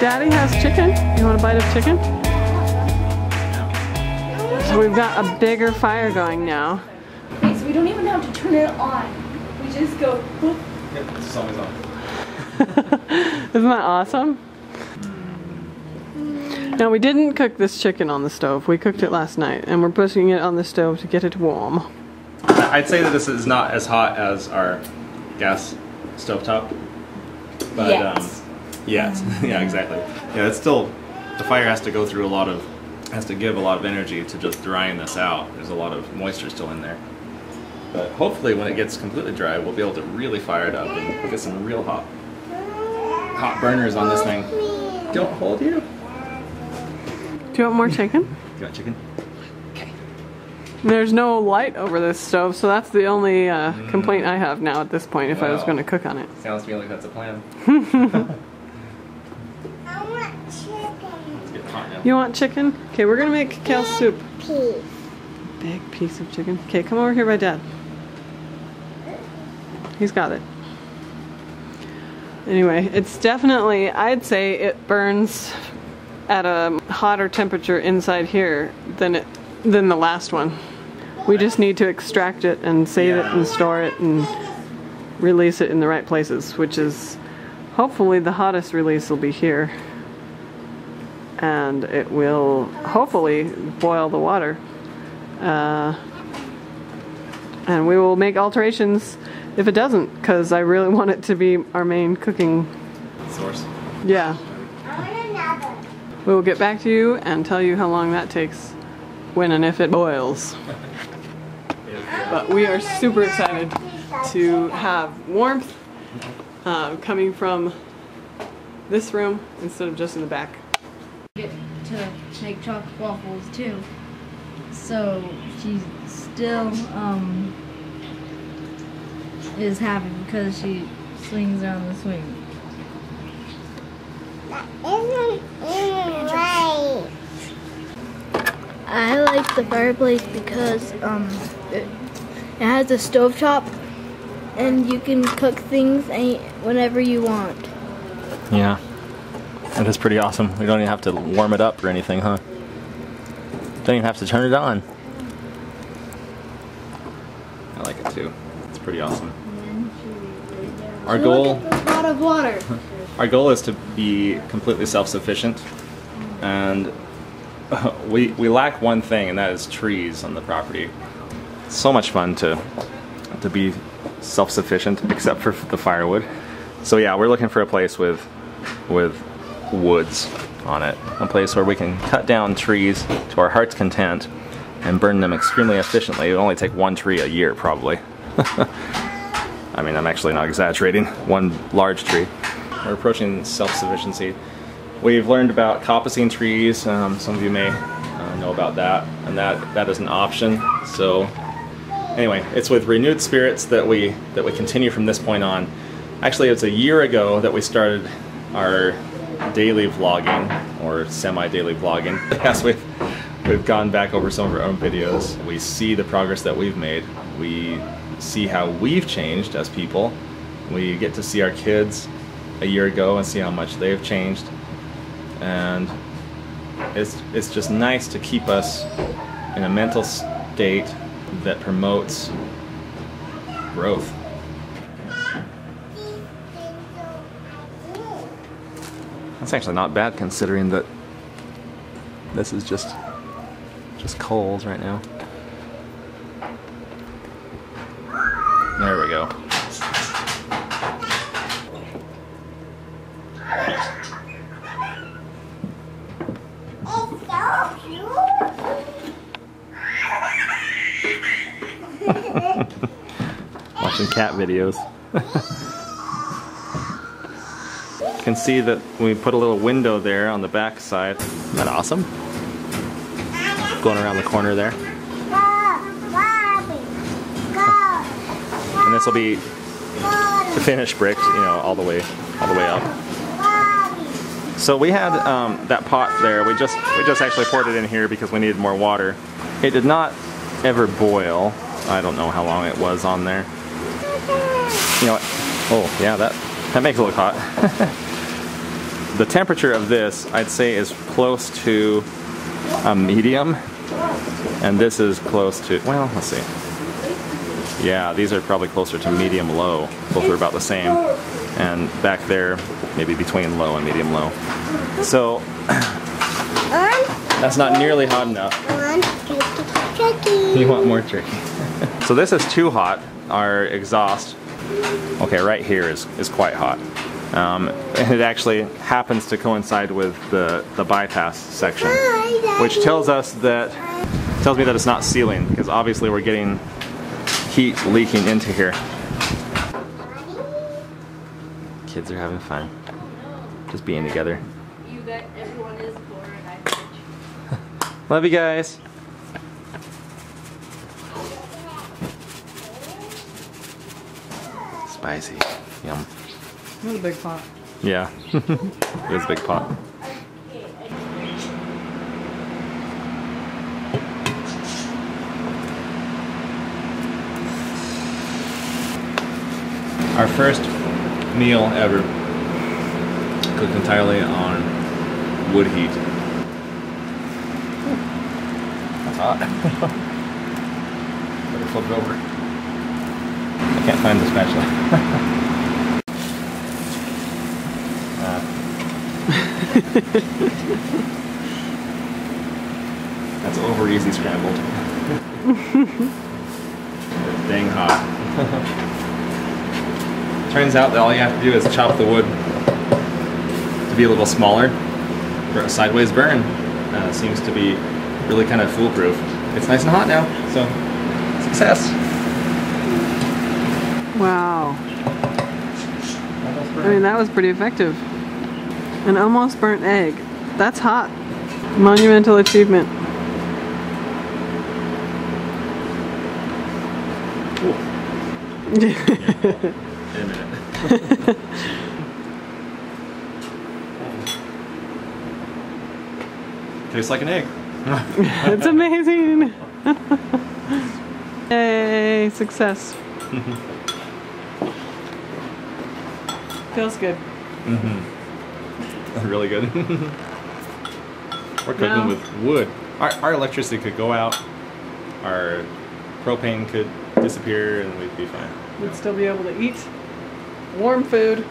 Daddy has chicken. You want a bite of chicken? So we've got a bigger fire going now. Wait, so we don't even have to turn it on. We just go. whoop. Yep, it's always on. Isn't that awesome? Now we didn't cook this chicken on the stove. We cooked it last night and we're putting it on the stove to get it warm. I'd say that this is not as hot as our gas stovetop. But Yet. um yes. yeah, exactly. Yeah, it's still the fire has to go through a lot of has to give a lot of energy to just drying this out. There's a lot of moisture still in there. But hopefully when it gets completely dry, we'll be able to really fire it up and get some real hot hot burners on this thing. Don't hold you. Do you want more chicken? You got chicken? There's no light over this stove, so that's the only uh, complaint I have now at this point if I was going to cook on it. Sounds to me like that's a plan. I want chicken. It's getting hot now. You want chicken? Okay, we're going to make kale soup. Peas. Big piece of chicken. Okay, come over here by dad. He's got it. Anyway, it's definitely, I'd say it burns at a hotter temperature inside here than it than the last one. We just need to extract it and save it and store it and release it in the right places, which is hopefully the hottest release will be here. And it will hopefully boil the water. Uh, and we will make alterations if it doesn't, because I really want it to be our main cooking. Source. Yeah. I want another. We will get back to you and tell you how long that takes when and if it boils. But we are super excited to have warmth uh, coming from this room instead of just in the back. get to make chocolate waffles too. So she still um is happy because she swings on the swing. Isn't even right. I like the fireplace because um, it, it has a stovetop and you can cook things any, whenever you want. Yeah. That is pretty awesome. We don't even have to warm it up or anything, huh? Don't even have to turn it on. I like it too. It's pretty awesome. Our goal Look pot of water. our goal is to be completely self-sufficient and we we lack one thing and that is trees on the property. So much fun to to be self-sufficient except for the firewood. So yeah, we're looking for a place with with woods on it. A place where we can cut down trees to our heart's content and burn them extremely efficiently. It would only take one tree a year probably. I mean, I'm actually not exaggerating. One large tree. We're approaching self-sufficiency. We've learned about coppicing trees. Um, some of you may uh, know about that, and that that is an option. So, anyway, it's with renewed spirits that we that we continue from this point on. Actually, it's a year ago that we started our daily vlogging or semi-daily vlogging. As we've we've gone back over some of our own videos, we see the progress that we've made. We see how we've changed as people. We get to see our kids a year ago and see how much they've changed. And it's it's just nice to keep us in a mental state that promotes growth. That's actually not bad considering that this is just just coals right now. There we go. It's so cute. watching cat videos. you can see that we put a little window there on the back side. Isn't that awesome? Going around the corner there. And this will be the finished brick, you know, all the way, all the way up. So we had um, that pot there. We just we just actually poured it in here because we needed more water. It did not ever boil. I don't know how long it was on there. You know, oh yeah, that That makes it look hot. the temperature of this, I'd say, is close to a medium, and this is close to, well, let's see. Yeah, these are probably closer to medium low. Both are about the same. And back there, maybe between low and medium low. So that's not nearly hot enough. One, turkey, turkey. You want more turkey. so this is too hot. Our exhaust, okay, right here is, is quite hot. Um, and it actually happens to coincide with the, the bypass section, which tells us that, tells me that it's not sealing, because obviously we're getting heat leaking into here. Kids are having fun. Just being together. You bet everyone is bored. I Love you guys. Spicy. Yum. It was a big pot. Yeah. it was a big pot. Our first meal ever cooked entirely on wood heat. That's hot. Better flip it over. I can't find the spatula. That's over easy scrambled. Dang hot. Turns out that all you have to do is chop the wood be a little smaller for a sideways burn. Uh, seems to be really kind of foolproof. It's nice and hot now, so success. Wow. I mean, that was pretty effective. An almost burnt egg. That's hot. Monumental achievement. In a minute. Tastes like an egg. it's amazing. Yay, success. Feels good. Mm-hmm. really good. We're cooking No. with wood. Our, our electricity could go out, our propane could disappear, and we'd be fine. We'd still be able to eat warm food.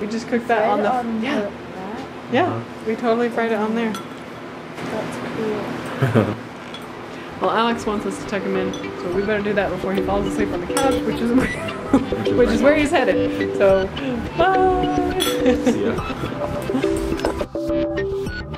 We just cooked that on the on yeah the- that? yeah. We totally fried it on there. That's cool. well, Alex wants us to tuck him in, so we better do that before he falls asleep on the couch, which is where, which is where he's headed. So, bye. See ya.